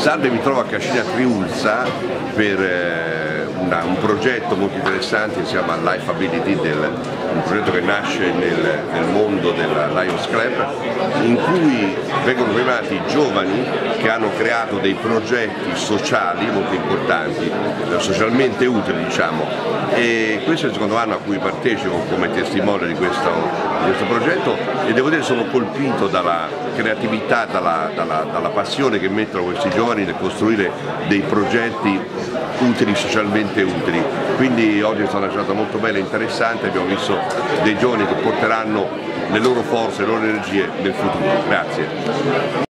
Salve, mi trovo a Cascina Triulza per eh, una, un progetto molto interessante che si chiama Life Ability, del, un progetto che nasce nel, nel, mondo della Lions Club in cui vengono premiati giovani che hanno creato dei progetti sociali molto importanti, eh, socialmente utili diciamo. E questo è il secondo anno a cui partecipo come testimone di questo, di questo progetto e devo dire sono colpito dalla creatività, dalla, dalla, dalla passione che mettono questi giovani nel costruire dei progetti utili, socialmente utili. Quindi oggi è stata una giornata molto bella e interessante, abbiamo visto dei giovani che porteranno le loro forze, le loro energie nel futuro. Grazie.